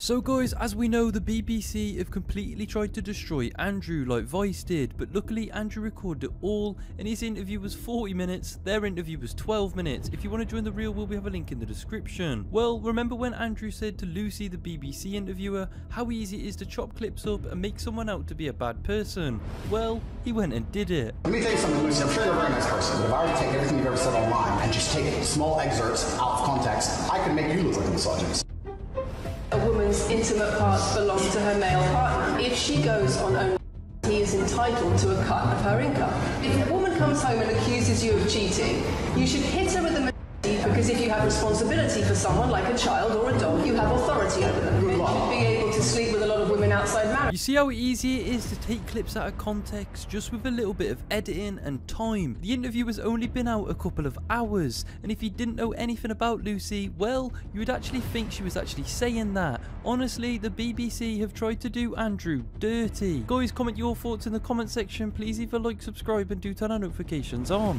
So guys, as we know, the BBC have completely tried to destroy Andrew like Vice did, but luckily Andrew recorded it all, and his interview was 40 minutes, their interview was 12 minutes. If you want to join the real world, we have a link in the description. Well, remember when Andrew said to Lucy, the BBC interviewer, how easy it is to chop clips up and make someone out to be a bad person? Well, he went and did it. Let me tell you something, Lucy. I'm sure you're a very nice person, but if I were to take everything you've ever said online and just take small excerpts out of context, I could make you look like a misogynist. Intimate parts belong to her male partner. If she goes on own, he is entitled to a cut of her income. If a woman comes home and accuses you of cheating, you should hit her with a because if you have responsibility for someone like a child or a dog, you have authority over them. You see how easy it is to take clips out of context just with a little bit of editing and time. The interview has only been out a couple of hours, and if you didn't know anything about Lucy, well, you would actually think she was actually saying that. Honestly, the BBC have tried to do Andrew dirty. Guys, comment your thoughts in the comment section. Please either like, subscribe, and do turn our notifications on.